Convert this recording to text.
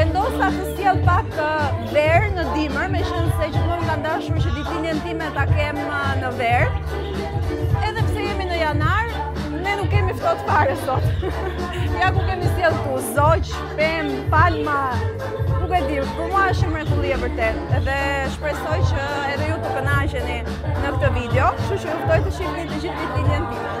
Vendosa të sjell pak verë në dimër, meqenëse gjithmonë kam dashur që ditëlindjen time ta kem në verë. Edhe pse jemi në janar, ne nuk kemi ftohtë fare sot. ja ku kemi sjellë këtu zogj, pemë, palma. Nuk e di, për mua është shumë mrekulli e vërtetë. Edhe shpresoj që edhe ju të kënaqeni në këtë video, kështu që ju ftoj të shihni të gjithë ditëlindjen time.